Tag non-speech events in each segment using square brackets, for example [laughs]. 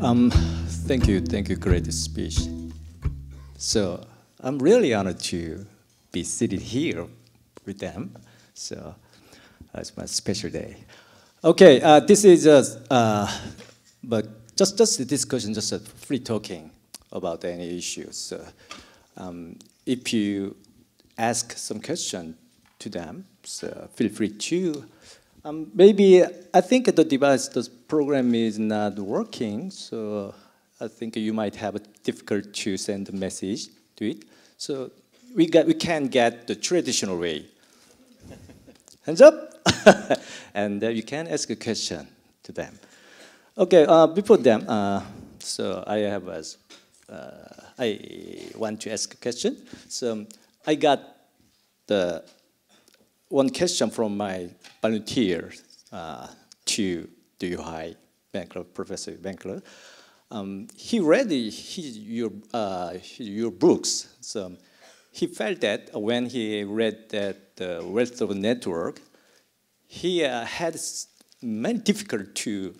Um, thank you, thank you, great speech. So I'm really honored to be seated here with them. So uh, it's my special day. Okay, uh, this is just, uh, but just just a discussion, just a free talking about any issues. So, um, if you ask some question to them, so feel free to. Um, maybe I think the device, the program is not working, so I think you might have a difficult to send a message to it. So we got we can get the traditional way. [laughs] Hands up, [laughs] and uh, you can ask a question to them. Okay, uh, before them, uh, so I have uh, I want to ask a question. So I got the one question from my volunteer uh, to the Yochai Benkler, Professor Benkler. Um, he read his, your, uh, your books. So he felt that when he read that the wealth of network, he uh, had many difficult to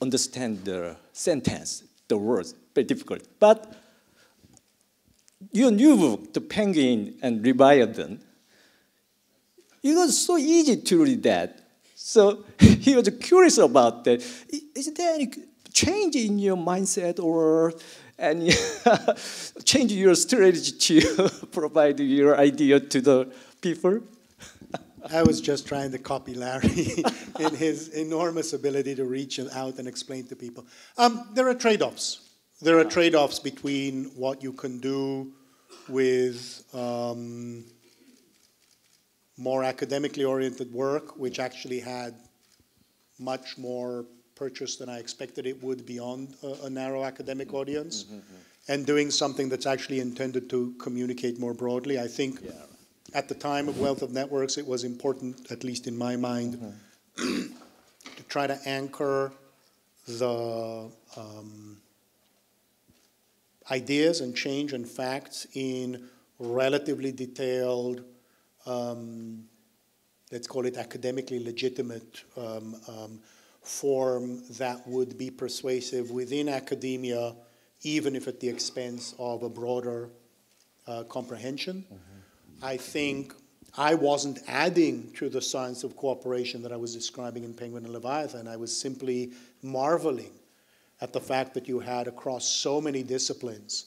understand the sentence, the words, very difficult. But your new book, The Penguin and Leviathan, it was so easy to read that. So [laughs] he was curious about that. Is there any change in your mindset or any [laughs] change in your strategy to [laughs] provide your idea to the people? I was just trying to copy Larry in his enormous ability to reach out and explain to people. Um, there are trade-offs. There are trade-offs between what you can do with um, more academically oriented work, which actually had much more purchase than I expected it would beyond a, a narrow academic audience, mm -hmm. and doing something that's actually intended to communicate more broadly. I think yeah. at the time of Wealth of Networks, it was important, at least in my mind, mm -hmm. [clears throat] to try to anchor the um, ideas and change and facts in relatively detailed um, let's call it academically legitimate um, um, form that would be persuasive within academia, even if at the expense of a broader uh, comprehension. Mm -hmm. I think I wasn't adding to the science of cooperation that I was describing in Penguin and Leviathan. I was simply marveling at the fact that you had across so many disciplines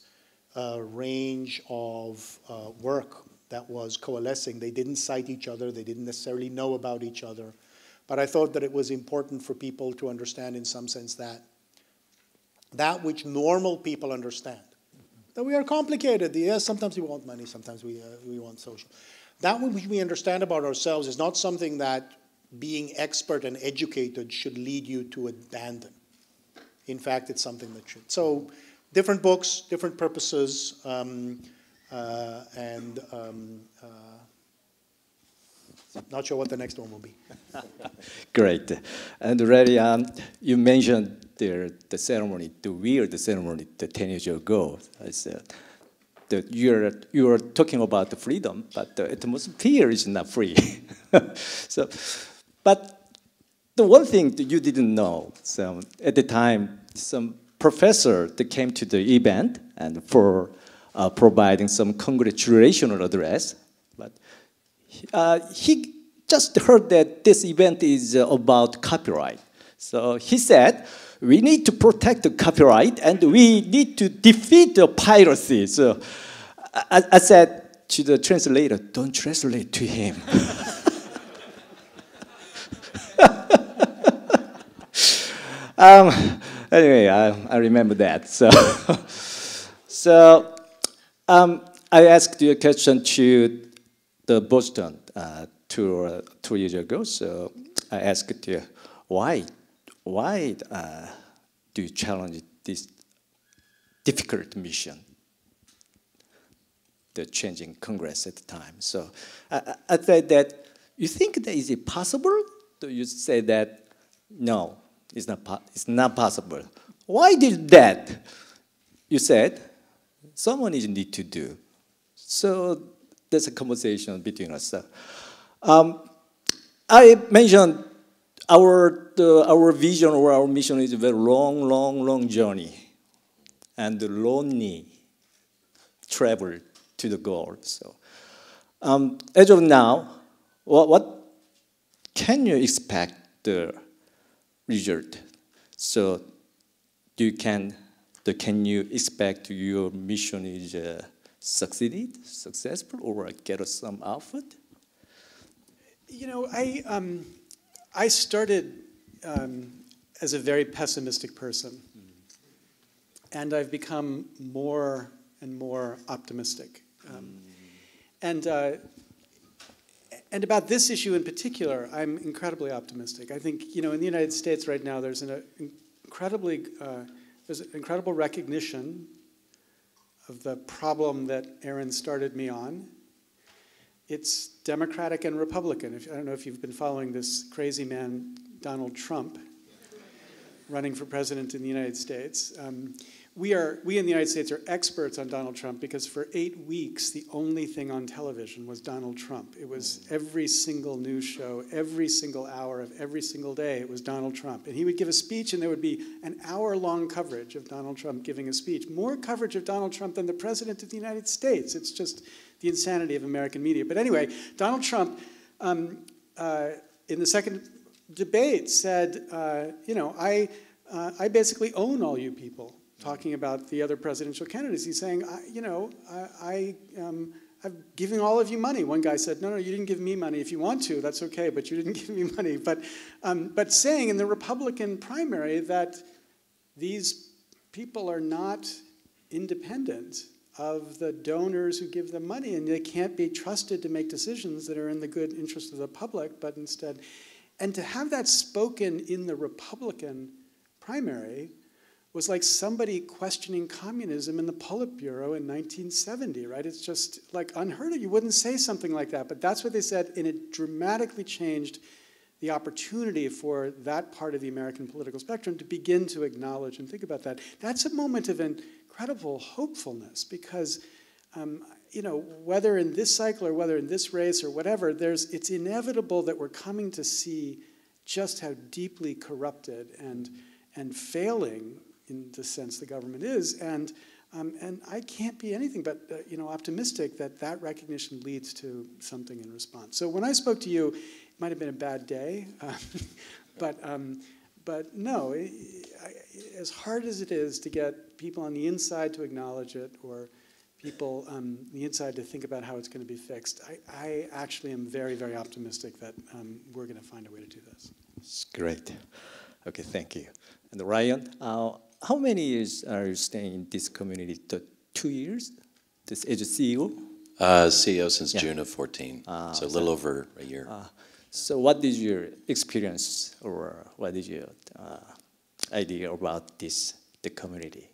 a range of uh, work that was coalescing. They didn't cite each other, they didn't necessarily know about each other. But I thought that it was important for people to understand, in some sense, that that which normal people understand, that we are complicated. Yes, sometimes we want money, sometimes we, uh, we want social. That which we understand about ourselves is not something that being expert and educated should lead you to abandon. In fact, it's something that should. So, different books, different purposes. Um, and um, uh, not sure what the next one will be. [laughs] Great. And already um, you mentioned the, the ceremony, the weird ceremony the 10 years ago. I said that you're, you're talking about the freedom, but the atmosphere is not free. [laughs] so, but the one thing that you didn't know, so at the time, some professor that came to the event and for uh, providing some congratulational address. But uh, he just heard that this event is uh, about copyright. So he said, we need to protect the copyright and we need to defeat the piracy. So I, I said to the translator, don't translate to him. [laughs] um, anyway, I, I remember that. So, [laughs] so um, I asked you a question to the Boston uh, two, two years ago. So I asked you, why, why uh, do you challenge this difficult mission? The changing Congress at the time. So I, I said that you think that is it possible? Do you say that no, it's not, it's not possible? Why did that? You said someone is need to do. So there's a conversation between us. Um, I mentioned our, our vision or our mission is a very long, long, long journey and lonely travel to the goal. So, um, as of now, what, what can you expect the result? So, you can, the, can you expect your mission is uh, succeeded, successful, or get some output? You know, I, um, I started um, as a very pessimistic person, and I've become more and more optimistic. Um, and, uh, and about this issue in particular, I'm incredibly optimistic. I think, you know, in the United States right now, there's an incredibly, uh, there's an incredible recognition of the problem that Aaron started me on, it's Democratic and Republican. If, I don't know if you've been following this crazy man, Donald Trump, running for president in the United States. Um, we, are, we in the United States are experts on Donald Trump because for eight weeks, the only thing on television was Donald Trump. It was every single news show, every single hour of every single day, it was Donald Trump. And he would give a speech, and there would be an hour long coverage of Donald Trump giving a speech. More coverage of Donald Trump than the President of the United States. It's just the insanity of American media. But anyway, Donald Trump, um, uh, in the second debate, said, uh, you know, I, uh, I basically own all you people talking about the other presidential candidates. He's saying, you know, I, I um, I'm giving all of you money. One guy said, no, no, you didn't give me money. If you want to, that's okay, but you didn't [laughs] give me money. But, um, but saying in the Republican primary that these people are not independent of the donors who give them money, and they can't be trusted to make decisions that are in the good interest of the public, but instead, and to have that spoken in the Republican primary was like somebody questioning communism in the Politburo in 1970, right? It's just like unheard of. You wouldn't say something like that, but that's what they said, and it dramatically changed the opportunity for that part of the American political spectrum to begin to acknowledge and think about that. That's a moment of incredible hopefulness because, um, you know, whether in this cycle or whether in this race or whatever, there's, it's inevitable that we're coming to see just how deeply corrupted and, and failing in the sense the government is. And, um, and I can't be anything but uh, you know, optimistic that that recognition leads to something in response. So when I spoke to you, it might have been a bad day, [laughs] uh, but, um, but no, it, I, as hard as it is to get people on the inside to acknowledge it or people um, the inside to think about how it's going to be fixed, I, I actually am very, very optimistic that um, we're going to find a way to do this. It's great. Okay, thank you. And Ryan, uh, how many years are you staying in this community? two years? This as a CEO? Uh, CEO since yeah. June of 14, uh, so a little so, over a year. Uh, so what is your experience or what is your uh, idea about this, the community?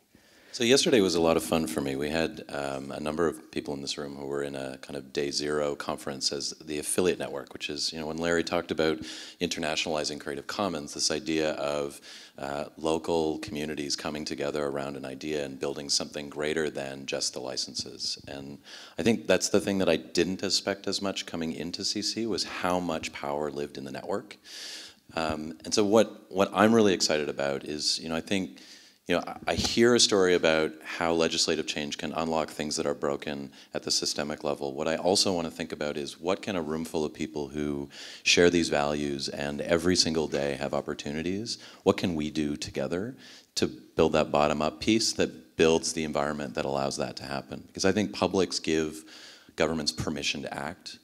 So yesterday was a lot of fun for me. We had um, a number of people in this room who were in a kind of day zero conference as the affiliate network, which is, you know, when Larry talked about internationalizing Creative Commons, this idea of uh, local communities coming together around an idea and building something greater than just the licenses. And I think that's the thing that I didn't expect as much coming into CC was how much power lived in the network. Um, and so what, what I'm really excited about is, you know, I think you know, I hear a story about how legislative change can unlock things that are broken at the systemic level. What I also want to think about is what can a room full of people who share these values and every single day have opportunities, what can we do together to build that bottom-up piece that builds the environment that allows that to happen? Because I think publics give governments permission to act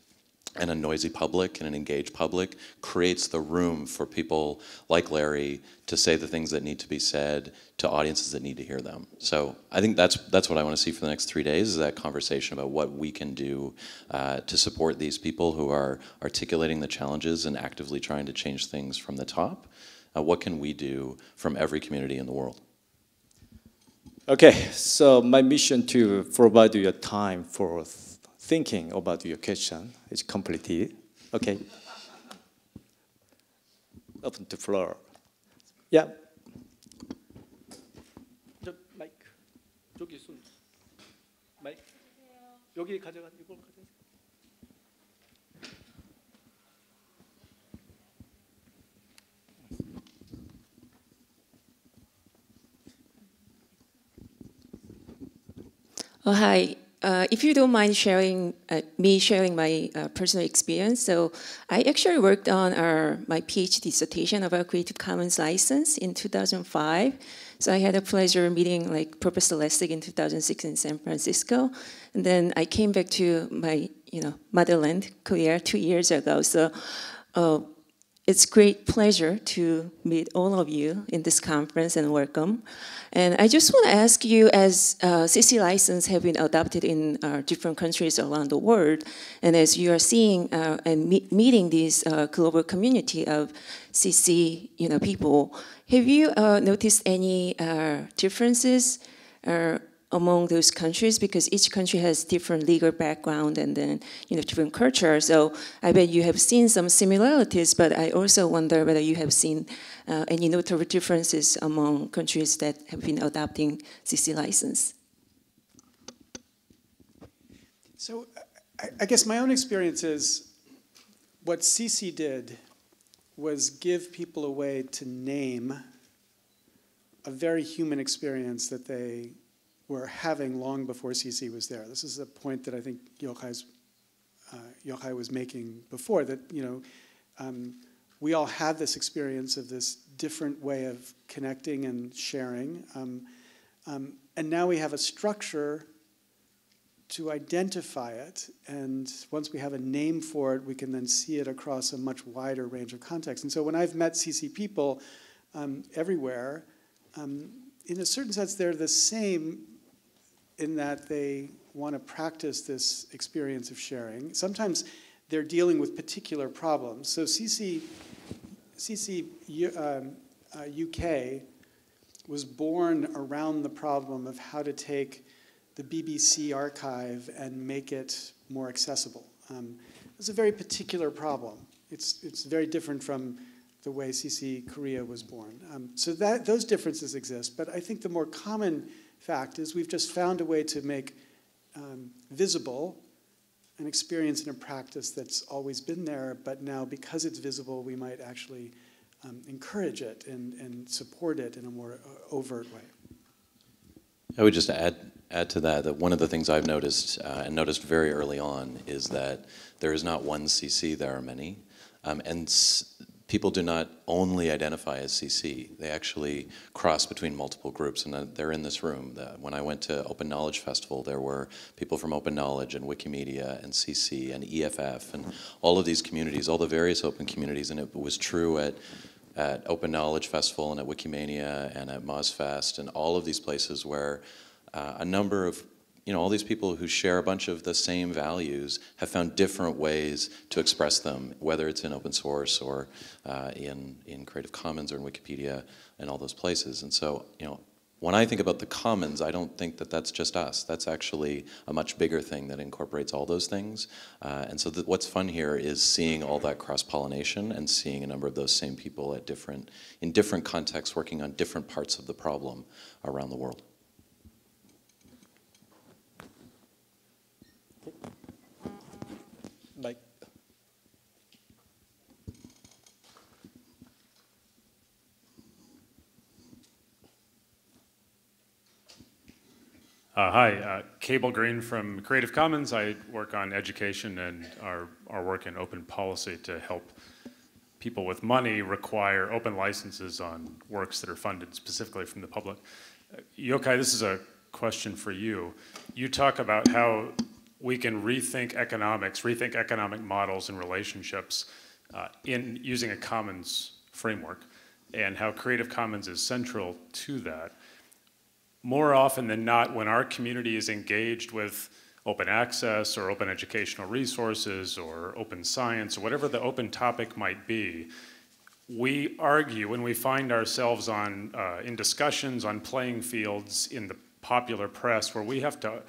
and a noisy public and an engaged public creates the room for people like Larry to say the things that need to be said to audiences that need to hear them. So I think that's that's what I want to see for the next three days is that conversation about what we can do uh, to support these people who are articulating the challenges and actively trying to change things from the top. Uh, what can we do from every community in the world? Okay, so my mission to provide you a time for thinking about your question. It's completed. okay. [laughs] Open the floor. Yeah. The mic. 저기 손 마이크 여기 가져가 이걸 가져. Oh, hi. Uh, if you don't mind sharing uh, me sharing my uh, personal experience, so I actually worked on our, my PhD dissertation about Creative Commons license in 2005. So I had a pleasure meeting like Professor Lessig in 2006 in San Francisco, and then I came back to my you know motherland, Korea, two years ago. So uh, it's great pleasure to meet all of you in this conference and welcome. And I just want to ask you, as uh, CC license have been adopted in uh, different countries around the world, and as you are seeing uh, and me meeting this uh, global community of CC, you know, people, have you uh, noticed any uh, differences among those countries because each country has different legal background and then you know different culture. So I bet you have seen some similarities, but I also wonder whether you have seen uh, any notable differences among countries that have been adopting CC license. So I, I guess my own experience is what CC did was give people a way to name a very human experience that they were having long before CC was there. This is a point that I think Yochai's, uh, Yochai was making before, that you know, um, we all have this experience of this different way of connecting and sharing. Um, um, and now we have a structure to identify it. And once we have a name for it, we can then see it across a much wider range of contexts. And so when I've met CC people um, everywhere, um, in a certain sense, they're the same in that they want to practice this experience of sharing. Sometimes they're dealing with particular problems. So CC, CC um, uh, UK was born around the problem of how to take the BBC archive and make it more accessible. Um, it's a very particular problem. It's, it's very different from the way CC Korea was born. Um, so that, those differences exist, but I think the more common fact is we've just found a way to make um, visible an experience and a practice that's always been there, but now because it's visible, we might actually um, encourage it and, and support it in a more uh, overt way. I would just add add to that that one of the things I've noticed uh, and noticed very early on is that there is not one CC, there are many, um, and people do not only identify as CC. They actually cross between multiple groups, and they're in this room. When I went to Open Knowledge Festival, there were people from Open Knowledge and Wikimedia and CC and EFF and all of these communities, all the various open communities, and it was true at at Open Knowledge Festival and at Wikimania and at MozFest and all of these places where uh, a number of you know, all these people who share a bunch of the same values have found different ways to express them, whether it's in open source or uh, in, in Creative Commons or in Wikipedia and all those places. And so, you know, when I think about the commons, I don't think that that's just us. That's actually a much bigger thing that incorporates all those things. Uh, and so what's fun here is seeing all that cross-pollination and seeing a number of those same people at different, in different contexts working on different parts of the problem around the world. Uh, hi, uh, Cable Green from Creative Commons. I work on education and our, our work in open policy to help people with money require open licenses on works that are funded specifically from the public. Uh, Yochai, this is a question for you. You talk about how we can rethink economics, rethink economic models and relationships uh, in using a commons framework, and how Creative Commons is central to that more often than not, when our community is engaged with open access or open educational resources or open science or whatever the open topic might be, we argue when we find ourselves on, uh, in discussions on playing fields in the popular press where we have to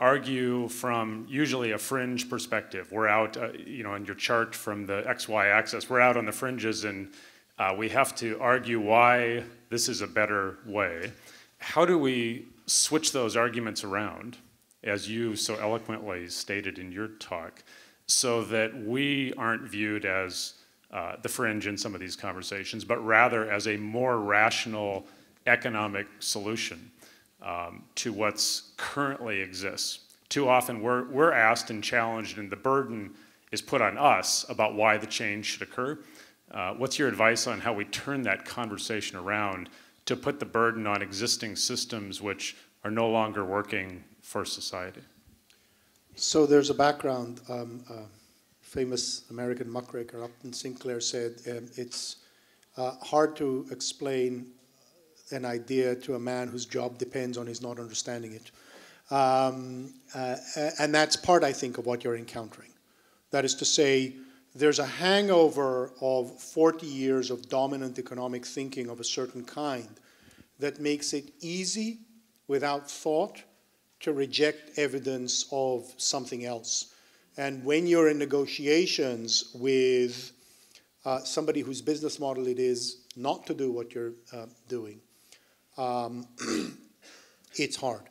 argue from usually a fringe perspective. We're out, uh, you know, on your chart from the XY axis, we're out on the fringes and uh, we have to argue why this is a better way how do we switch those arguments around, as you so eloquently stated in your talk, so that we aren't viewed as uh, the fringe in some of these conversations, but rather as a more rational economic solution? um, to what's currently exists. Too often we're, we're asked and challenged, and the burden is put on us about why the change should occur. Uh, what's your advice on how we turn that conversation around to put the burden on existing systems which are no longer working for society? So there's a background. Um, uh, famous American muckraker Upton Sinclair said um, it's uh, hard to explain an idea to a man whose job depends on his not understanding it. Um, uh, and that's part, I think, of what you're encountering. That is to say, there's a hangover of 40 years of dominant economic thinking of a certain kind that makes it easy, without thought, to reject evidence of something else. And when you're in negotiations with uh, somebody whose business model it is not to do what you're uh, doing, um, [clears throat] it's hard.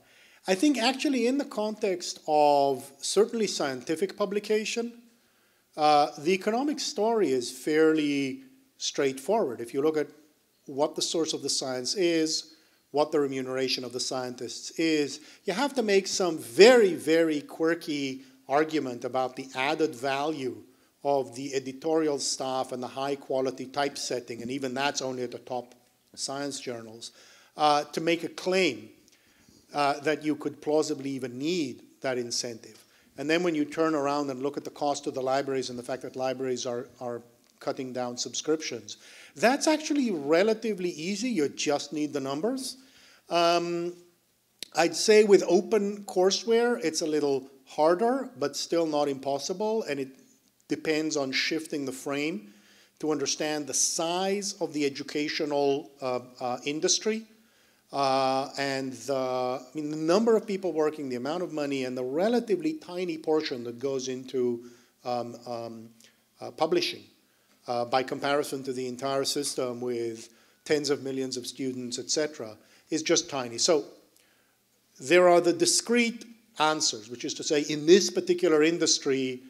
I think actually in the context of certainly scientific publication, uh, the economic story is fairly straightforward. If you look at what the source of the science is, what the remuneration of the scientists is, you have to make some very, very quirky argument about the added value of the editorial staff and the high quality typesetting, and even that's only at the top science journals, uh, to make a claim uh, that you could plausibly even need that incentive. And then when you turn around and look at the cost of the libraries and the fact that libraries are, are cutting down subscriptions, that's actually relatively easy. You just need the numbers. Um, I'd say with open courseware, it's a little harder, but still not impossible. And it depends on shifting the frame to understand the size of the educational uh, uh, industry uh, and the, I mean, the number of people working, the amount of money, and the relatively tiny portion that goes into um, um, uh, publishing uh, by comparison to the entire system with tens of millions of students, etc., is just tiny. So there are the discrete answers, which is to say, in this particular industry,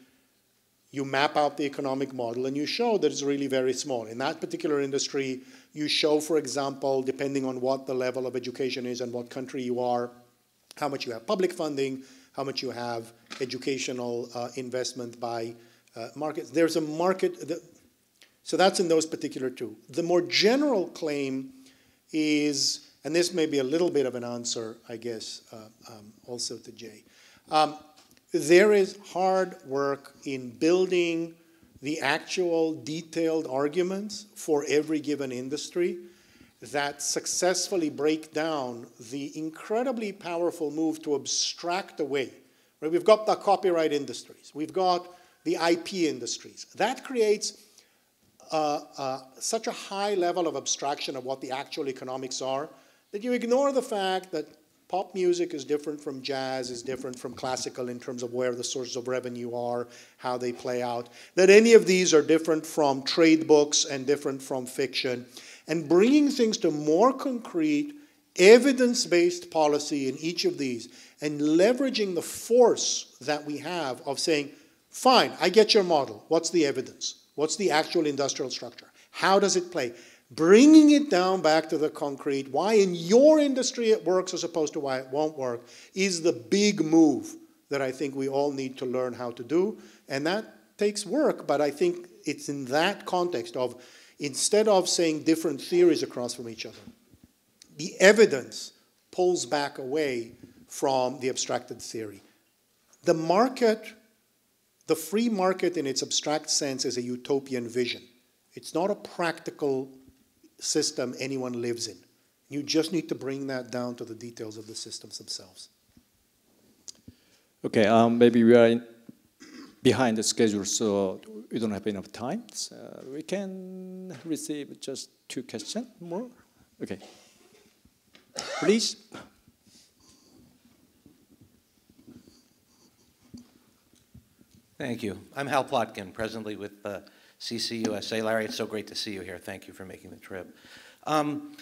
you map out the economic model and you show that it's really very small. In that particular industry, you show, for example, depending on what the level of education is and what country you are, how much you have public funding, how much you have educational uh, investment by uh, markets. There's a market, that, so that's in those particular two. The more general claim is, and this may be a little bit of an answer, I guess, uh, um, also to Jay. Um, there is hard work in building the actual detailed arguments for every given industry that successfully break down the incredibly powerful move to abstract away. Right? We've got the copyright industries, we've got the IP industries. That creates uh, uh, such a high level of abstraction of what the actual economics are that you ignore the fact that Pop music is different from jazz, is different from classical in terms of where the sources of revenue are, how they play out. That any of these are different from trade books and different from fiction. And bringing things to more concrete, evidence based policy in each of these and leveraging the force that we have of saying, fine, I get your model. What's the evidence? What's the actual industrial structure? How does it play? Bringing it down back to the concrete, why in your industry it works as opposed to why it won't work, is the big move that I think we all need to learn how to do. And that takes work, but I think it's in that context of instead of saying different theories across from each other, the evidence pulls back away from the abstracted theory. The market, the free market in its abstract sense, is a utopian vision. It's not a practical system anyone lives in. You just need to bring that down to the details of the systems themselves. Okay, um, maybe we are in, behind the schedule, so we don't have enough time. So we can receive just two questions more. Okay. Please. Thank you. I'm Hal Plotkin, presently with uh, CCUSA. Larry, it's so great to see you here. Thank you for making the trip. Um,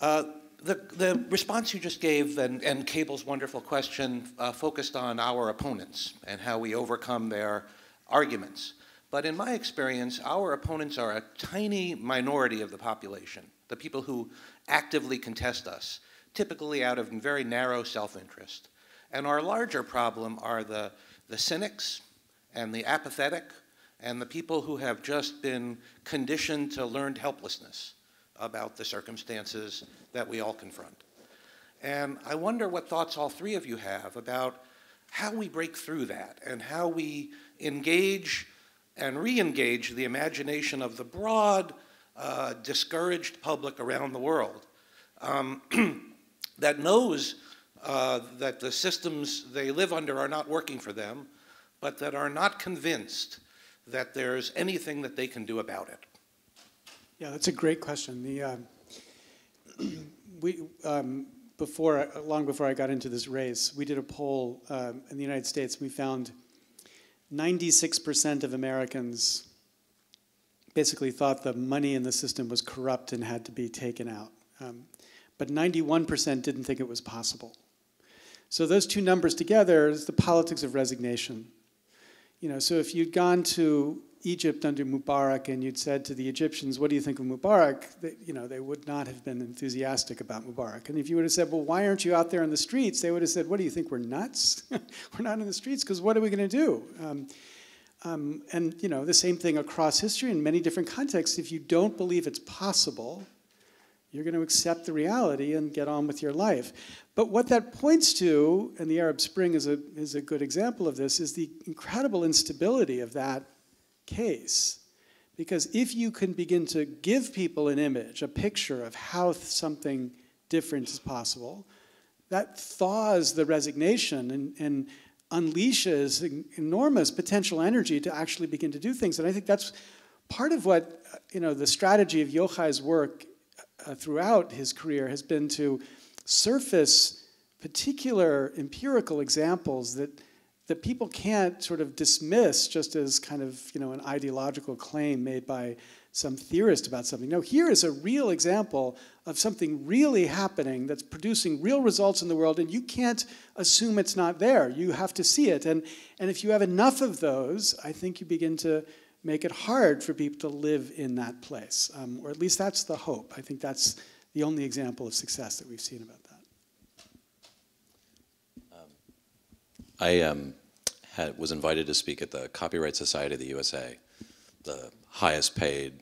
uh, the, the response you just gave and, and Cable's wonderful question uh, focused on our opponents and how we overcome their arguments. But in my experience, our opponents are a tiny minority of the population, the people who actively contest us. typically out of very narrow self-interest. And our larger problem are the, the cynics and the apathetic and the people who have just been conditioned to learned helplessness about the circumstances that we all confront. And I wonder what thoughts all three of you have about how we break through that and how we engage and re-engage the imagination of the broad, uh, discouraged public around the world um, [clears throat] that knows uh, that the systems they live under are not working for them, but that are not convinced that there's anything that they can do about it. Yeah, that's a great question. The uh, [clears throat] we um, before long before I got into this race, we did a poll um, in the United States. We found 96% of Americans basically thought the money in the system was corrupt and had to be taken out. Um, but 91% didn't think it was possible. So those two numbers together is the politics of resignation. You know, so if you'd gone to Egypt under Mubarak and you'd said to the Egyptians, what do you think of Mubarak? They, you know, they would not have been enthusiastic about Mubarak. And if you would have said, well, why aren't you out there in the streets? They would have said, what do you think, we're nuts? [laughs] we're not in the streets because what are we going to do? Um, um, and, you know, the same thing across history in many different contexts. If you don't believe it's possible, you're going to accept the reality and get on with your life. But what that points to, and the Arab Spring is a, is a good example of this, is the incredible instability of that case. Because if you can begin to give people an image, a picture of how something different is possible, that thaws the resignation and, and unleashes enormous potential energy to actually begin to do things. And I think that's part of what uh, you know the strategy of Yochai's work uh, throughout his career has been to surface particular empirical examples that that people can't sort of dismiss just as kind of you know an ideological claim made by some theorist about something. No, here is a real example of something really happening that's producing real results in the world, and you can't assume it's not there. You have to see it. And, and if you have enough of those, I think you begin to make it hard for people to live in that place. Um, or at least that's the hope. I think that's the only example of success that we've seen about that. Um, I um, had, was invited to speak at the Copyright Society of the USA, the highest paid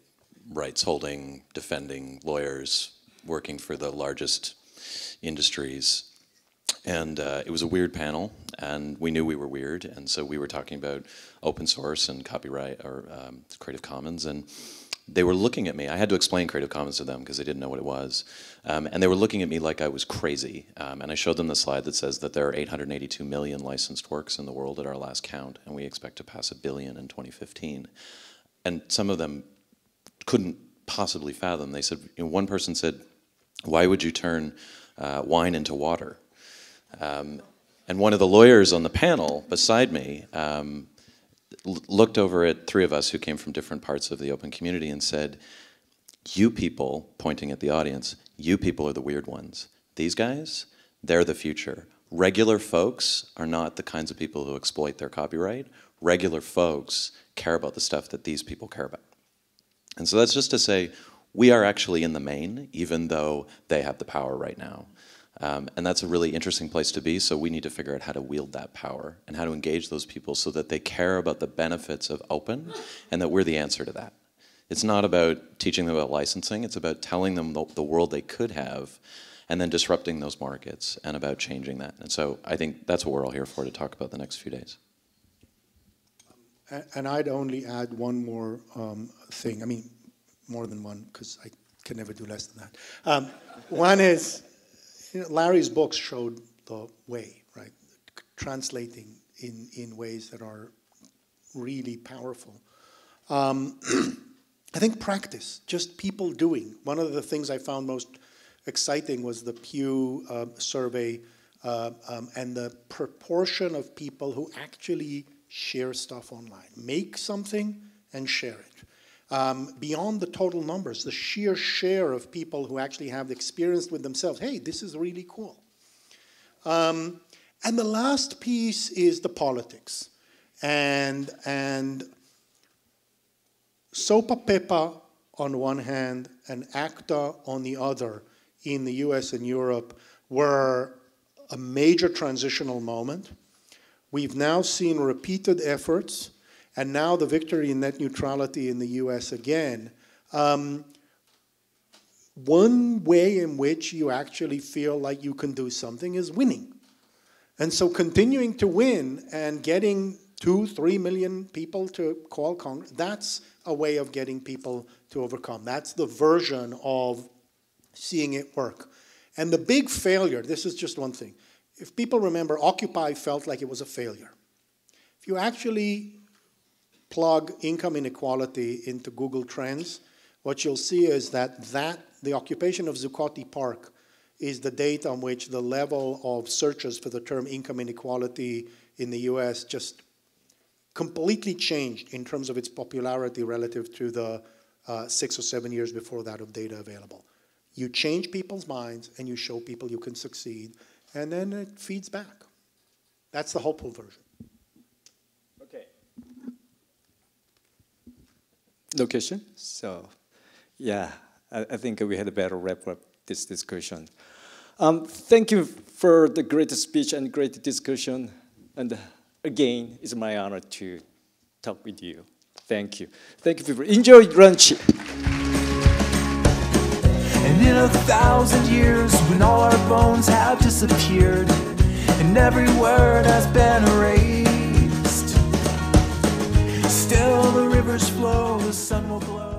rights holding, defending lawyers working for the largest industries. And uh, it was a weird panel, and we knew we were weird, and so we were talking about open source and copyright or um, Creative Commons, and they were looking at me. I had to explain Creative Commons to them because they didn't know what it was. Um, and they were looking at me like I was crazy. Um, and I showed them the slide that says that there are 882 million licensed works in the world at our last count, and we expect to pass a billion in 2015. And some of them couldn't possibly fathom. They said, you know, one person said, why would you turn uh, wine into water? Um, and one of the lawyers on the panel beside me um, looked over at three of us who came from different parts of the open community and said, you people, pointing at the audience, you people are the weird ones. These guys, they're the future. Regular folks are not the kinds of people who exploit their copyright. Regular folks care about the stuff that these people care about. And so that's just to say, we are actually in the main, even though they have the power right now. Um, and that's a really interesting place to be, so we need to figure out how to wield that power and how to engage those people so that they care about the benefits of open and that we're the answer to that. It's not about teaching them about licensing, it's about telling them the, the world they could have and then disrupting those markets and about changing that. And so I think that's what we're all here for to talk about the next few days. And I'd only add one more um, thing. I mean, more than one, because I can never do less than that. Um, one is Larry's books showed the way, right? Translating in, in ways that are really powerful. Um, [clears throat] I think practice, just people doing. One of the things I found most exciting was the Pew uh, survey uh, um, and the proportion of people who actually share stuff online. Make something and share it. Um, beyond the total numbers, the sheer share of people who actually have experienced with themselves, hey, this is really cool. Um, and the last piece is the politics. And, and SOPA on one hand and ACTA on the other in the US and Europe were a major transitional moment. We've now seen repeated efforts, and now the victory in net neutrality in the US again. Um, one way in which you actually feel like you can do something is winning. And so continuing to win and getting two, three million people to call Congress, that's a way of getting people to overcome. That's the version of seeing it work. And the big failure, this is just one thing. If people remember, Occupy felt like it was a failure. If you actually plug income inequality into Google Trends, what you'll see is that, that the occupation of Zuccotti Park is the date on which the level of searches for the term income inequality in the US just completely changed in terms of its popularity relative to the uh, six or seven years before that of data available. You change people's minds and you show people you can succeed, and then it feeds back. That's the hopeful version. No question? So, yeah, I, I think we had a better wrap up this discussion. Um, thank you for the great speech and great discussion. And again, it's my honor to talk with you. Thank you. Thank you, people. Enjoy lunch. And in a thousand years, when all our bones have disappeared, and every word has been erased, the rivers flow, the sun will glow.